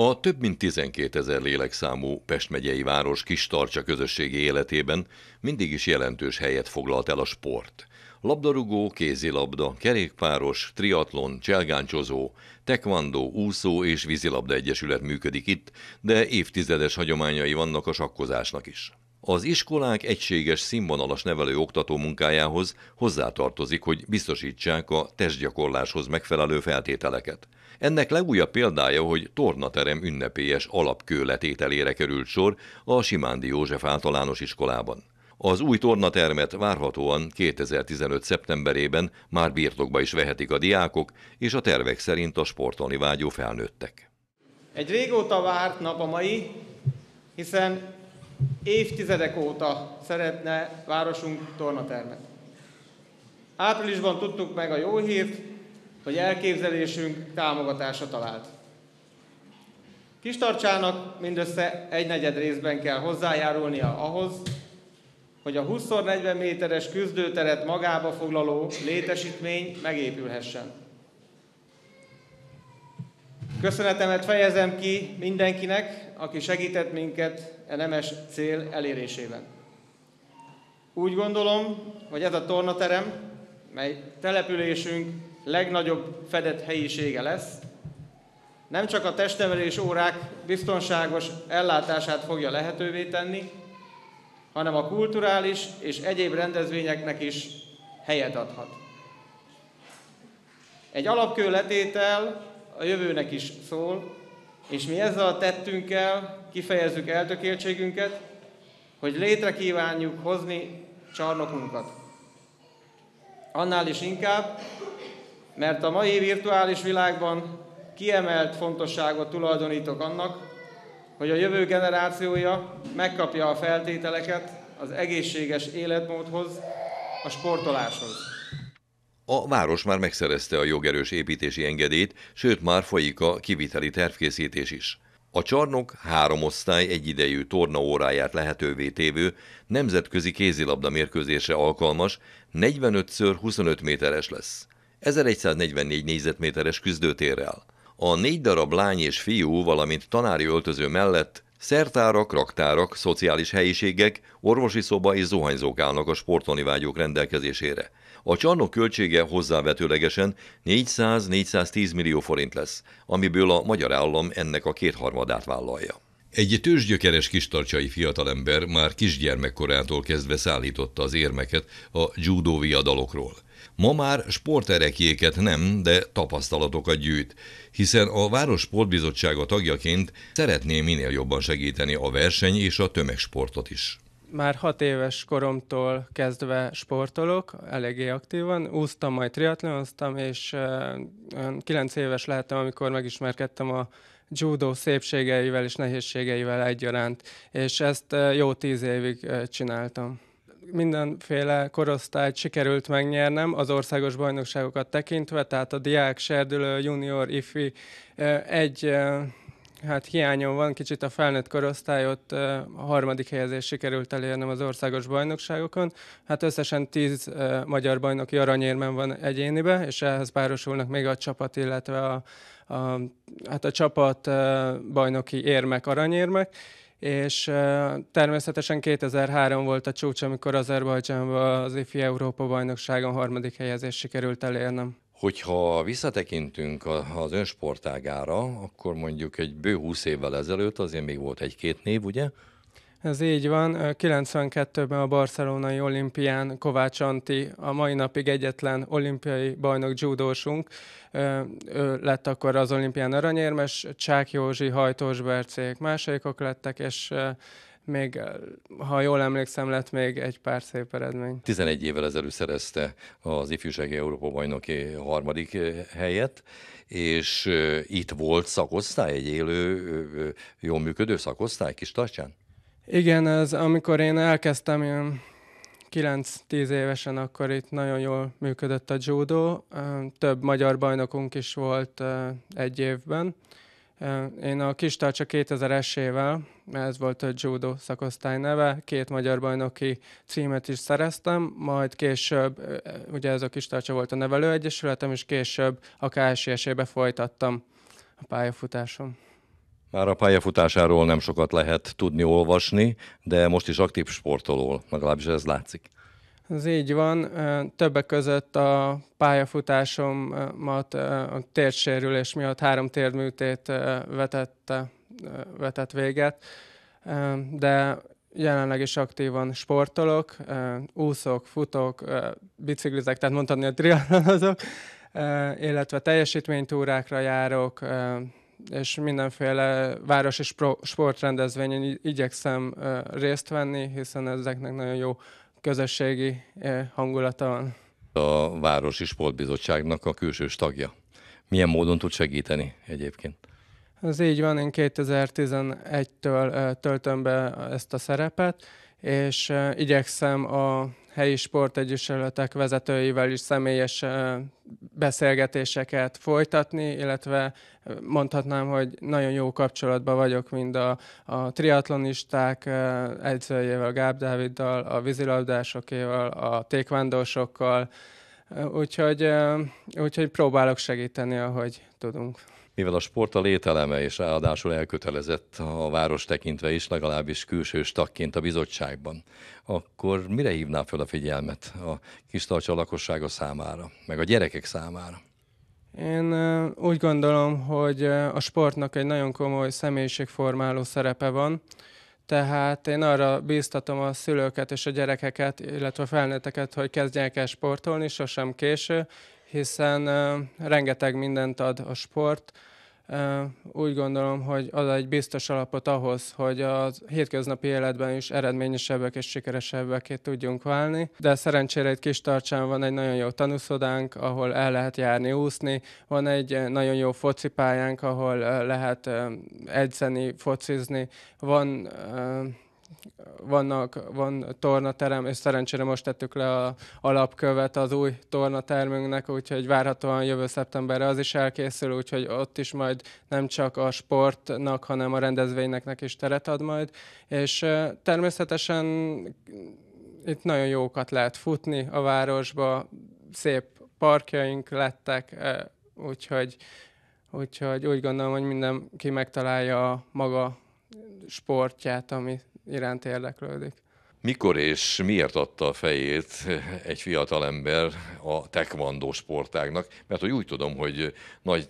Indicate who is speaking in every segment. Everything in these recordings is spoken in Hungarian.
Speaker 1: A több mint 12 ezer lélekszámú Pest megyei város kis tartsa közösségi életében mindig is jelentős helyet foglalt el a sport. Labdarúgó, kézilabda, kerékpáros, triatlon, cselgáncsozó, tekvandó, úszó és vízilabda egyesület működik itt, de évtizedes hagyományai vannak a sakkozásnak is. Az iskolák egységes színvonalas nevelő-oktató munkájához hozzátartozik, hogy biztosítsák a testgyakorláshoz megfelelő feltételeket. Ennek legújabb példája, hogy tornaterem ünnepélyes alapkő letételére került sor a Simándi József általános iskolában. Az új tornatermet várhatóan 2015. szeptemberében már birtokba is vehetik a diákok, és a tervek szerint a sportolni vágyó felnőttek.
Speaker 2: Egy régóta várt nap a mai, hiszen évtizedek óta szeretne városunk tornatermet. Áprilisban tudtuk meg a jó hírt, hogy elképzelésünk támogatása talált. Kistarcsának mindössze egy negyed részben kell hozzájárulnia ahhoz, hogy a 20x40 méteres küzdőteret magába foglaló létesítmény megépülhessen. Köszönetemet fejezem ki mindenkinek, aki segített minket e nemes cél elérésében. Úgy gondolom, hogy ez a tornaterem, mely településünk legnagyobb fedett helyisége lesz, nem csak a testnevelés órák biztonságos ellátását fogja lehetővé tenni, hanem a kulturális és egyéb rendezvényeknek is helyet adhat. Egy alapkő letétel a jövőnek is szól, és mi ezzel a tettünkkel kifejezzük eltökéltségünket, hogy létre kívánjuk hozni csarnokunkat. Annál is inkább, mert a mai virtuális világban kiemelt fontosságot tulajdonítok annak, hogy a jövő generációja megkapja a feltételeket az egészséges életmódhoz, a sportoláshoz.
Speaker 1: A város már megszerezte a jogerős építési engedélyt, sőt már folyik a kiviteli tervkészítés is. A csarnok három osztály egyidejű tornaóráját lehetővé tévő nemzetközi kézilabda mérkőzésre alkalmas, 45x25 méteres lesz. 1144 négyzetméteres küzdőtérrel. A négy darab lány és fiú, valamint tanári öltöző mellett Szertárak, raktárak, szociális helyiségek, orvosi szoba és zuhanyzók állnak a sportolni vágyók rendelkezésére. A csarnok költsége hozzávetőlegesen 400-410 millió forint lesz, amiből a magyar állam ennek a kétharmadát vállalja. Egy tőzsgyökeres kistarcsai fiatalember már kisgyermekkorától kezdve szállította az érmeket a judó viadalokról. Ma már sporterekjéket nem, de tapasztalatokat gyűjt, hiszen a Város Sportbizottsága tagjaként szeretné minél jobban segíteni a verseny és a tömegsportot is
Speaker 3: már hat éves koromtól kezdve sportolok, eléggé aktívan. Úsztam, majd triatlonoztam, és kilenc éves lehettem, amikor megismerkedtem a judo szépségeivel és nehézségeivel egyaránt, és ezt jó tíz évig csináltam mindenféle korosztályt sikerült megnyernem az országos bajnokságokat tekintve, tehát a diák, serdülő, junior, ifi, egy hát hiányom van, kicsit a felnőtt korosztályot a harmadik helyezés sikerült elérnem az országos bajnokságokon. Hát összesen tíz magyar bajnoki aranyérmen van egyénibe, és ehhez párosulnak még a csapat, illetve a, a, hát a csapat bajnoki érmek, aranyérmek, és természetesen 2003 volt a csúcs, amikor Azerbajdzsánban az IFI Európa bajnokságon harmadik helyezés sikerült elérnem.
Speaker 1: Hogyha visszatekintünk az önsportágára, akkor mondjuk egy bő 20 évvel ezelőtt azért még volt egy-két név, ugye?
Speaker 3: Ez így van. 92-ben a barcelonai olimpián Kovács Anti, a mai napig egyetlen olimpiai bajnok judósunk, ő lett akkor az olimpián aranyérmes, Csák Józsi, Hajtós Bercék másodikok lettek, és még, ha jól emlékszem, lett még egy pár szép eredmény.
Speaker 1: 11 évvel ezelőtt szerezte az ifjúsági Európa bajnoki harmadik helyet, és itt volt szakosztály, egy élő, jól működő szakosztály kis tartsán?
Speaker 3: Igen, ez amikor én elkezdtem ilyen 9-10 évesen, akkor itt nagyon jól működött a judo. Több magyar bajnokunk is volt egy évben. Én a Kistarcsa 2000-esével, ez volt a judo szakosztály neve, két magyar bajnoki címet is szereztem, majd később, ugye ez a Kistarcsa volt a nevelőegyesületem, és később a KSS-ébe folytattam a pályafutásom.
Speaker 4: Már a pályafutásáról nem sokat lehet tudni, olvasni, de most is aktív sportoló, legalábbis ez látszik.
Speaker 3: Ez így van. Többek között a pályafutásomat a térsérülés miatt három térműtét vetette, vetett véget, de jelenleg is aktívan sportolok, úszok, futok, biciklizek, tehát mondhatni a triatlonozok, illetve teljesítménytúrákra járok, és mindenféle városi sportrendezvényen igyekszem részt venni, hiszen ezeknek nagyon jó közösségi hangulata van.
Speaker 4: A Városi Sportbizottságnak a külső tagja. Milyen módon tud segíteni egyébként?
Speaker 3: Ez így van, én 2011-től töltöm be ezt a szerepet, és igyekszem a helyi sportegyesületek vezetőivel is személyes beszélgetéseket folytatni, illetve mondhatnám, hogy nagyon jó kapcsolatban vagyok mind a, a triatlonisták edzőjével, Gáb Dáviddal, a vízilabdásokéval, a tékvándorsokkal, úgyhogy, úgyhogy próbálok segíteni, ahogy tudunk
Speaker 4: mivel a sport a lételeme, és ráadásul elkötelezett a város tekintve is, legalábbis külső tagként a bizottságban, akkor mire hívná fel a figyelmet a Kistarcsa lakossága számára, meg a gyerekek számára?
Speaker 3: Én úgy gondolom, hogy a sportnak egy nagyon komoly személyiségformáló szerepe van, tehát én arra bíztatom a szülőket és a gyerekeket, illetve a felnőtteket, hogy kezdjenek el sportolni, sosem késő, hiszen rengeteg mindent ad a sport, úgy gondolom, hogy az egy biztos alapot ahhoz, hogy a hétköznapi életben is eredményesebbek és sikeresebbek tudjunk válni. De szerencsére egy kis tartsán van egy nagyon jó tanúszodánk, ahol el lehet járni, úszni, van egy nagyon jó focipályánk, ahol lehet edzeni, focizni, van vannak, van tornaterem, és szerencsére most tettük le a alapkövet az új tornatermünknek, úgyhogy várhatóan jövő szeptemberre az is elkészül, úgyhogy ott is majd nem csak a sportnak, hanem a rendezvényeknek is teret ad majd. És természetesen itt nagyon jókat lehet futni a városba, szép parkjaink lettek, úgyhogy, úgyhogy úgy gondolom, hogy mindenki megtalálja a maga sportját, ami iránt érdeklődik.
Speaker 4: Mikor és miért adta a fejét egy fiatal ember a tekvandó sportágnak? Mert hogy úgy tudom, hogy nagy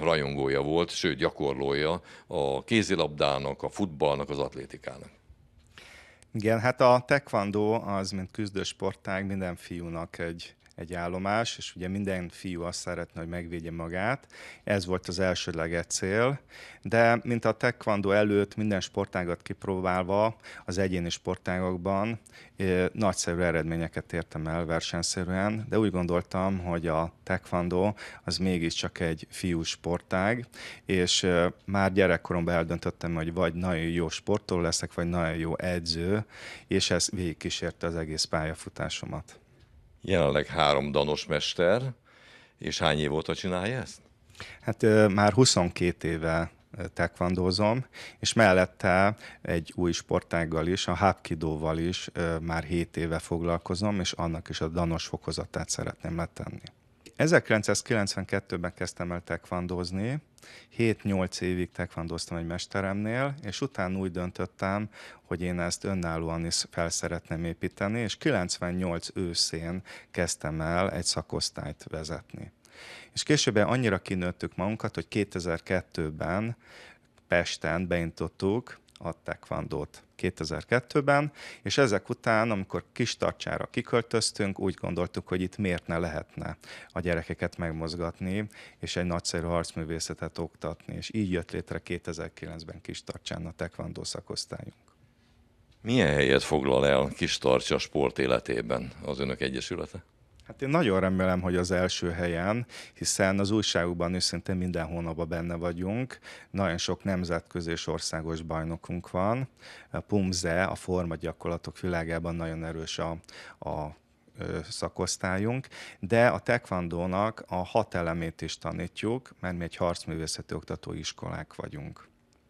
Speaker 4: rajongója volt, sőt gyakorlója a kézilabdának, a futballnak, az atlétikának.
Speaker 5: Igen, hát a tekvandó az, mint küzdősportág, minden fiúnak egy egy állomás, és ugye minden fiú azt szeretne, hogy megvédje magát. Ez volt az elsődleges cél, de mint a taekwondo előtt minden sportágat kipróbálva az egyéni sportágokban nagyszerű eredményeket értem el versenyszerűen, de úgy gondoltam, hogy a taekwondo az mégiscsak egy fiú sportág, és már gyerekkoromban eldöntöttem, hogy vagy nagyon jó sportoló leszek, vagy nagyon jó edző, és ez végigkísérte az egész pályafutásomat.
Speaker 4: Jelenleg három danos mester, és hány év óta csinálja ezt?
Speaker 5: Hát már 22 éve tekvandózom, és mellette egy új sportággal is, a hapkidóval is már 7 éve foglalkozom, és annak is a danos fokozatát szeretném letenni. 1992-ben kezdtem el tekvandozni, 7-8 évig tekvandoztam egy mesteremnél, és utána úgy döntöttem, hogy én ezt önállóan is fel szeretném építeni, és 98 őszén kezdtem el egy szakosztályt vezetni. És később annyira kinőttük magunkat, hogy 2002-ben Pesten beintottuk a tekvandót 2002-ben, és ezek után, amikor kis tartsára kiköltöztünk, úgy gondoltuk, hogy itt miért ne lehetne a gyerekeket megmozgatni, és egy nagyszerű harcművészetet oktatni, és így jött létre 2009-ben kis tartsán a tekvandó szakosztályunk.
Speaker 4: Milyen helyet foglal el kis tartsa sport életében az önök egyesülete?
Speaker 5: Hát én nagyon remélem, hogy az első helyen, hiszen az újságokban őszintén minden hónapban benne vagyunk. Nagyon sok nemzetközi és országos bajnokunk van. A Pumze, a forma gyakorlatok világában nagyon erős a, a szakosztályunk, de a tekvandónak a hat elemét is tanítjuk, mert mi egy harcművészeti oktató iskolák vagyunk.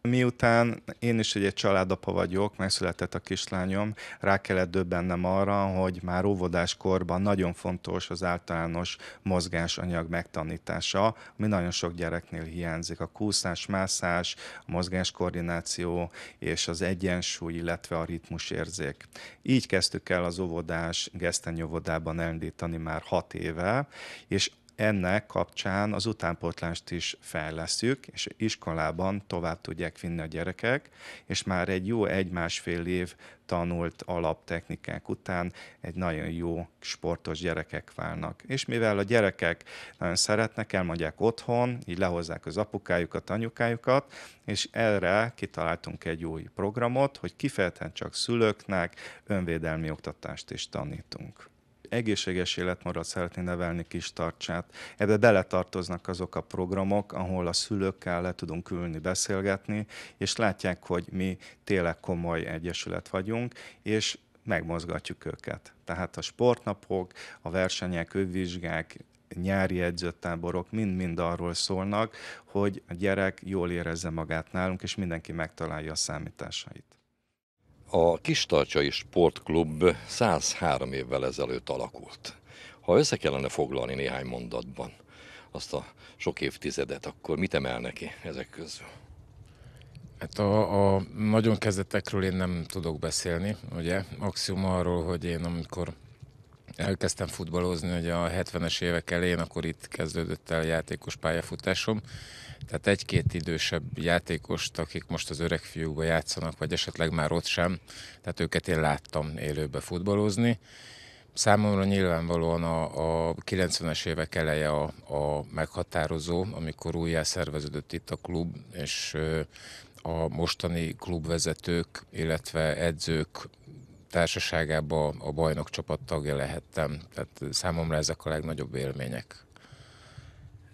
Speaker 5: Miután én is egy családapa vagyok, megszületett a kislányom, rá kellett döbbennem arra, hogy már óvodáskorban nagyon fontos az általános mozgásanyag megtanítása, ami nagyon sok gyereknél hiányzik. A kúszás, mászás, a mozgáskoordináció és az egyensúly, illetve a ritmusérzék. Így kezdtük el az óvodás gesztenyóvodában elindítani már hat éve, és ennek kapcsán az utánpótlást is fejlesztjük, és iskolában tovább tudják vinni a gyerekek, és már egy jó egy-másfél év tanult alaptechnikák után egy nagyon jó sportos gyerekek válnak. És mivel a gyerekek nagyon szeretnek, elmondják otthon, így lehozzák az apukájukat, anyukájukat, és erre kitaláltunk egy új programot, hogy kifejezetten csak szülőknek önvédelmi oktatást is tanítunk egészséges életmódra szeretné nevelni kis tartsát. Ebbe beletartoznak azok a programok, ahol a szülőkkel le tudunk ülni, beszélgetni, és látják, hogy mi tényleg komoly egyesület vagyunk, és megmozgatjuk őket. Tehát a sportnapok, a versenyek, övvizsgák, nyári edzőtáborok mind-mind arról szólnak, hogy a gyerek jól érezze magát nálunk, és mindenki megtalálja a számításait.
Speaker 4: A Kistarcsai Sportklub 103 évvel ezelőtt alakult. Ha össze kellene foglalni néhány mondatban azt a sok évtizedet, akkor mit emel neki ezek közül?
Speaker 6: Hát a, a nagyon kezdetekről én nem tudok beszélni, ugye? Maximum arról, hogy én amikor elkezdtem futballozni, hogy a 70-es évek elején, akkor itt kezdődött el játékos pályafutásom, tehát egy-két idősebb játékost, akik most az öreg fiúkba játszanak, vagy esetleg már ott sem, tehát őket én láttam élőbe futballozni. Számomra nyilvánvalóan a, a 90-es évek eleje a, a meghatározó, amikor újjá szerveződött itt a klub, és a mostani klubvezetők, illetve edzők társaságában a bajnok csapat tagja lehettem. Tehát számomra ezek a legnagyobb élmények.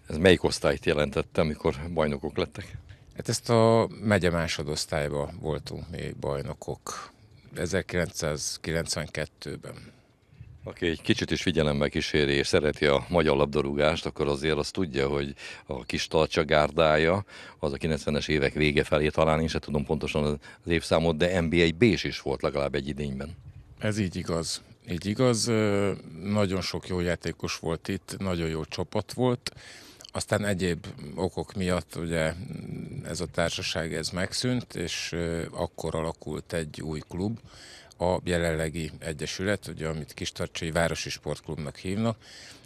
Speaker 4: Ez melyik osztályt jelentette, amikor bajnokok lettek?
Speaker 6: Hát ezt a megye másodosztályban voltunk mi bajnokok 1992-ben.
Speaker 4: Aki egy kicsit is figyelemmel kíséri és szereti a magyar labdarúgást, akkor azért azt tudja, hogy a kis tartsa gárdája az a 90-es évek vége felé talán, én sem tudom pontosan az évszámot, de NBA b is volt legalább egy idényben.
Speaker 6: Ez így igaz. Így igaz, nagyon sok jó játékos volt itt, nagyon jó csapat volt aztán egyéb okok miatt ugye ez a társaság ez megszűnt, és akkor alakult egy új klub, a jelenlegi egyesület, ugye, amit Kistarcsai Városi Sportklubnak hívnak,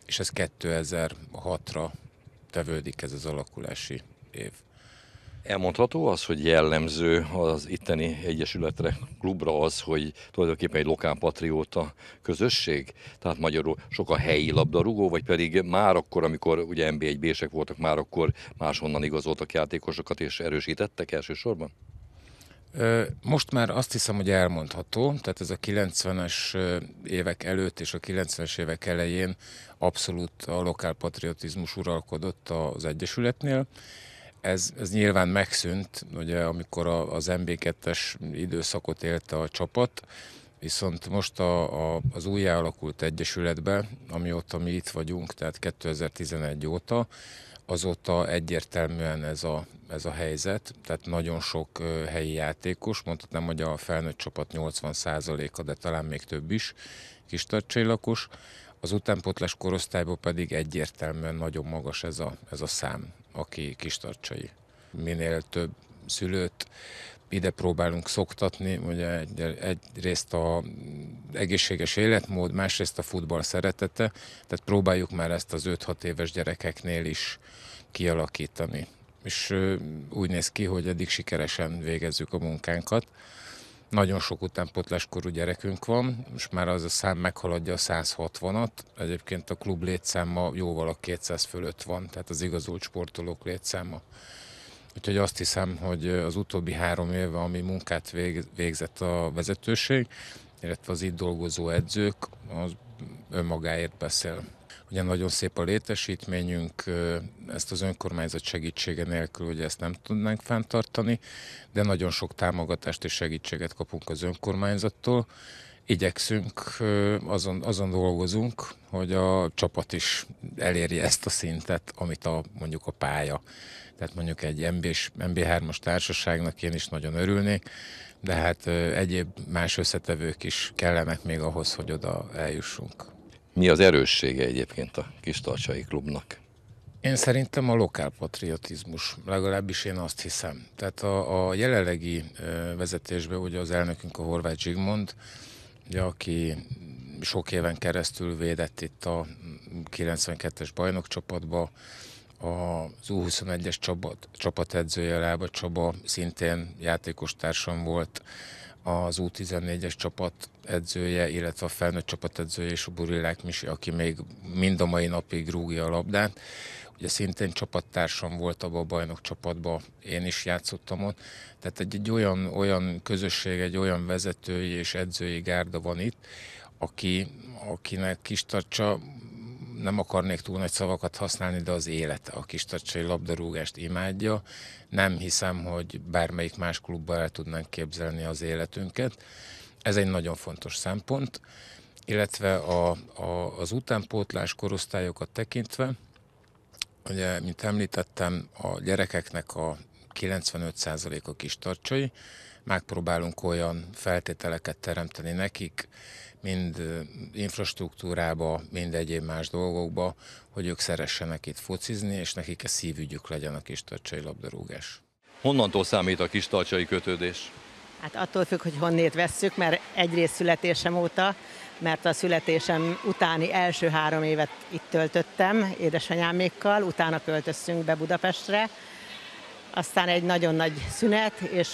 Speaker 6: és ez 2006-ra tevődik ez az alakulási év.
Speaker 4: Elmondható az, hogy jellemző az itteni egyesületre, klubra az, hogy tulajdonképpen egy lokálpatrióta közösség? Tehát magyarul sok a helyi labdarúgó, vagy pedig már akkor, amikor ugye NB1 bések voltak, már akkor máshonnan igazoltak játékosokat és erősítettek elsősorban?
Speaker 6: Most már azt hiszem, hogy elmondható, tehát ez a 90-es évek előtt és a 90-es évek elején abszolút a lokálpatriotizmus uralkodott az Egyesületnél, ez, ez nyilván megszűnt, ugye, amikor a, az MB2-es időszakot élte a csapat, viszont most a, a, az újjá alakult egyesületbe, amióta mi itt vagyunk, tehát 2011 óta, azóta egyértelműen ez a, ez a helyzet, tehát nagyon sok helyi játékos, mondhatnám, hogy a felnőtt csapat 80%-a, de talán még több is, kis lakos, az utánpótlás korosztályban pedig egyértelműen nagyon magas ez a, ez a szám aki kistarcsai. Minél több szülőt ide próbálunk szoktatni, ugye egy, egyrészt a egészséges életmód, másrészt a futball szeretete, tehát próbáljuk már ezt az 5-6 éves gyerekeknél is kialakítani. És úgy néz ki, hogy eddig sikeresen végezzük a munkánkat. Nagyon sok utánpotláskorú gyerekünk van, most már az a szám meghaladja a 160-at, egyébként a klub létszáma jóval a 200 fölött van, tehát az igazolt sportolók létszáma. Úgyhogy azt hiszem, hogy az utóbbi három éve, ami munkát végzett a vezetőség, illetve az itt dolgozó edzők, az önmagáért beszél. Ugye nagyon szép a létesítményünk, ezt az önkormányzat segítsége nélkül ugye ezt nem tudnánk fenntartani, de nagyon sok támogatást és segítséget kapunk az önkormányzattól, igyekszünk, azon, azon dolgozunk, hogy a csapat is elérje ezt a szintet, amit a, mondjuk a pálya. Tehát mondjuk egy MB, MB3-as társaságnak én is nagyon örülnék, de hát egyéb más összetevők is kellenek még ahhoz, hogy oda eljussunk.
Speaker 4: Mi az erőssége egyébként a Kistarcsai klubnak?
Speaker 6: Én szerintem a lokálpatriotizmus, legalábbis én azt hiszem. Tehát a, a jelenlegi vezetésben ugye az elnökünk a Horváth Zsigmond, ugye, aki sok éven keresztül védett itt a 92-es bajnokcsapatba, az U21-es csapat, csapatedzője Lába Csaba szintén játékos társam volt, az U14-es csapat edzője, illetve a felnőtt csapatedzője és a Burilák Misi, aki még mind a mai napig rúgja a labdát. Ugye szintén csapattársam volt abban a bajnok csapatban, én is játszottam ott. Tehát egy, egy olyan, olyan közösség, egy olyan vezetői és edzői gárda van itt, aki, akinek kis tartsa, nem akarnék túl nagy szavakat használni, de az élete, a kis tartsai labdarúgást imádja. Nem hiszem, hogy bármelyik más klubban el tudnánk képzelni az életünket. Ez egy nagyon fontos szempont, illetve a, a, az utánpótlás korosztályokat tekintve, Ugye, mint említettem, a gyerekeknek a 95%-a kis tartsai, megpróbálunk olyan feltételeket teremteni nekik, mind infrastruktúrába, mind egyéb más dolgokba, hogy ők szeressenek itt focizni, és nekik a szívügyük legyen a kis tartsai labdarúgás.
Speaker 4: Honnantól számít a kis tartsai kötődés?
Speaker 7: Hát attól függ, hogy honnét vesszük, mert egyrészt születésem óta mert a születésem utáni első három évet itt töltöttem édesanyámékkal, utána költöztünk be Budapestre, aztán egy nagyon nagy szünet, és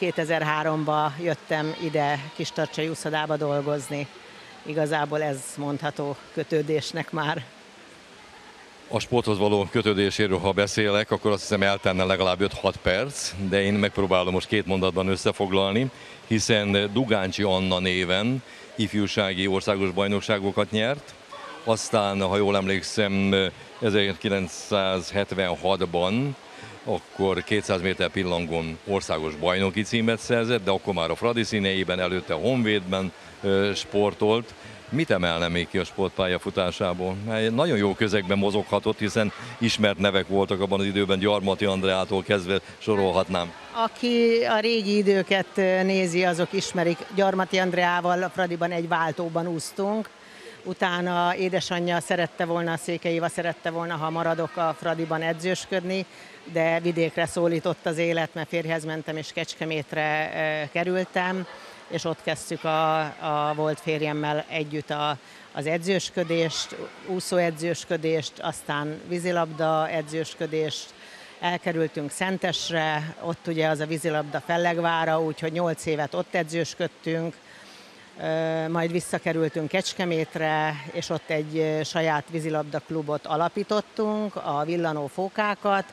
Speaker 7: 2003-ba jöttem ide Kistarcsai úszodába dolgozni. Igazából ez mondható kötődésnek már.
Speaker 4: A sporthoz való kötődéséről, ha beszélek, akkor azt hiszem eltenne legalább 5-6 perc, de én megpróbálom most két mondatban összefoglalni, hiszen Dugáncsi Anna néven ifjúsági országos bajnokságokat nyert. Aztán, ha jól emlékszem, 1976-ban akkor 200 méter pillangon országos bajnoki címet szerzett, de akkor már a Fradi színeiben, előtte a Honvédben sportolt. Mit emelne még ki a sportpálya futásából? Nagyon jó közegben mozoghatott, hiszen ismert nevek voltak abban az időben, Gyarmati Andreától kezdve sorolhatnám.
Speaker 7: Aki a régi időket nézi, azok ismerik. Gyarmati Andreával a Fradiban egy váltóban úsztunk, utána édesanyja szerette volna, a Székeiva szerette volna, ha maradok a Fradiban edzősködni, de vidékre szólított az élet, mert férjhez mentem és Kecskemétre kerültem és ott kezdtük a, a volt férjemmel együtt a, az edzősködést, úszóedzősködést, aztán vízilabda edzősködést, elkerültünk Szentesre, ott ugye az a vízilabda Fellegvára, úgyhogy 8 évet ott edzősködtünk, majd visszakerültünk Kecskemétre, és ott egy saját vízilabda klubot alapítottunk, a Villanó Fókákat,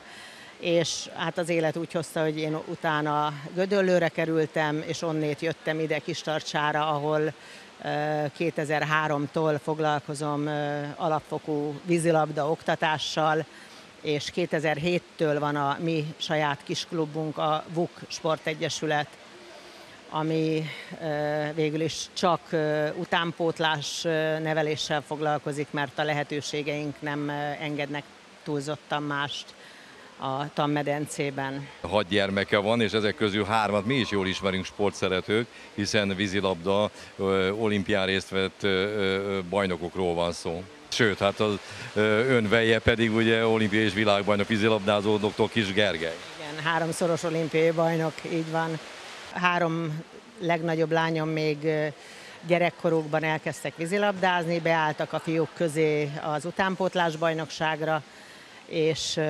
Speaker 7: és hát az élet úgy hozta, hogy én utána Gödöllőre kerültem, és onnét jöttem ide Kistarcsára, ahol 2003-tól foglalkozom alapfokú vízilabda oktatással, és 2007-től van a mi saját kisklubunk, a VUK Sportegyesület, ami végül is csak utánpótlás neveléssel foglalkozik, mert a lehetőségeink nem engednek túlzottan mást a tanmedencében.
Speaker 4: Hat gyermeke van, és ezek közül hármat mi is jól ismerünk sportszeretők, hiszen vízilabda olimpián részt vett bajnokokról van szó. Sőt, hát az önveje pedig ugye olimpiai és világbajnok vízilabdázó dr. Kis Gergely.
Speaker 7: Igen, háromszoros olimpiai bajnok, így van. Három legnagyobb lányom még gyerekkorukban elkezdtek vízilabdázni, beálltak a fiúk közé az utánpótlás bajnokságra, és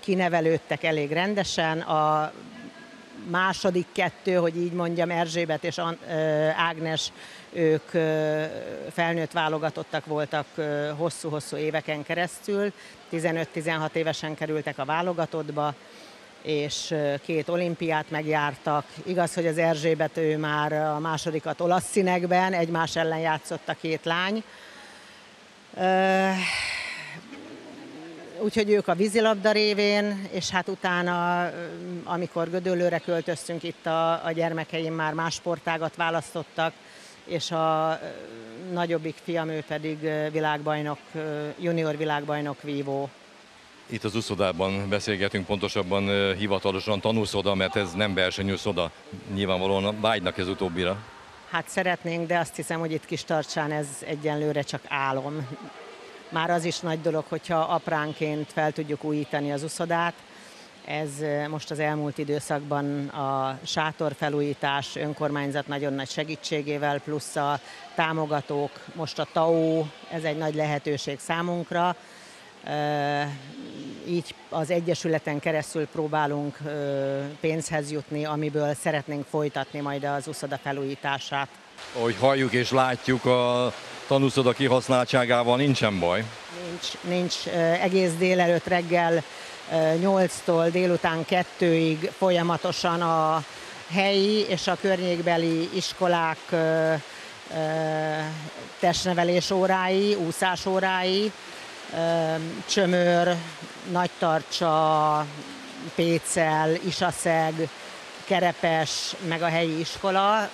Speaker 7: kinevelődtek elég rendesen. A második kettő, hogy így mondjam, Erzsébet és Ágnes, ők felnőtt válogatottak voltak hosszú-hosszú éveken keresztül. 15-16 évesen kerültek a válogatottba, és két olimpiát megjártak. Igaz, hogy az Erzsébet ő már a másodikat olasz színekben, egymás ellen játszott a két lány úgyhogy ők a vízilabda révén, és hát utána, amikor Gödöllőre költöztünk, itt a, a gyermekeim már más sportágat választottak, és a nagyobbik fiam ő pedig világbajnok, junior világbajnok vívó.
Speaker 8: Itt az uszodában beszélgetünk, pontosabban hivatalosan tanúszoda, mert ez nem versenyúszoda. Nyilvánvalóan vágynak ez utóbbira.
Speaker 7: Hát szeretnénk, de azt hiszem, hogy itt kis tartsán ez egyenlőre csak álom. Már az is nagy dolog, hogyha apránként fel tudjuk újítani az uszodát. Ez most az elmúlt időszakban a sátorfelújítás önkormányzat nagyon nagy segítségével, plusz a támogatók, most a TAO, ez egy nagy lehetőség számunkra. Így az Egyesületen keresztül próbálunk pénzhez jutni, amiből szeretnénk folytatni majd az uszoda felújítását.
Speaker 8: Ahogy halljuk és látjuk, a tanúszoda kihasználtságával nincsen baj.
Speaker 7: Nincs, nincs egész délelőtt reggel 8-tól délután 2-ig folyamatosan a helyi és a környékbeli iskolák testnevelés órái, úszás órái, Csömör, Nagytarcsa, Pécel, Isaszeg, Kerepes, meg a helyi iskola.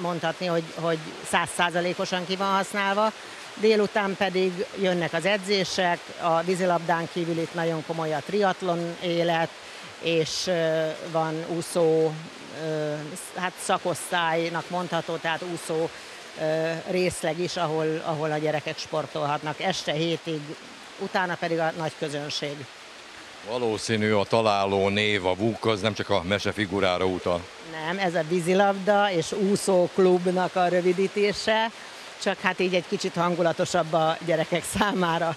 Speaker 7: Mondhatni, hogy, hogy százszázalékosan ki van használva. Délután pedig jönnek az edzések, a vízilabdán kívül itt nagyon komoly a triatlon élet, és van úszó, hát szakosztálynak mondható, tehát úszó részleg is, ahol, ahol a gyerekek sportolhatnak este hétig, utána pedig a nagy közönség.
Speaker 8: Valószínű a találó név, a VUK, az nem csak a mesefigurára utal.
Speaker 7: Nem, ez a vízilabda és úszóklubnak a rövidítése, csak hát így egy kicsit hangulatosabb a gyerekek számára.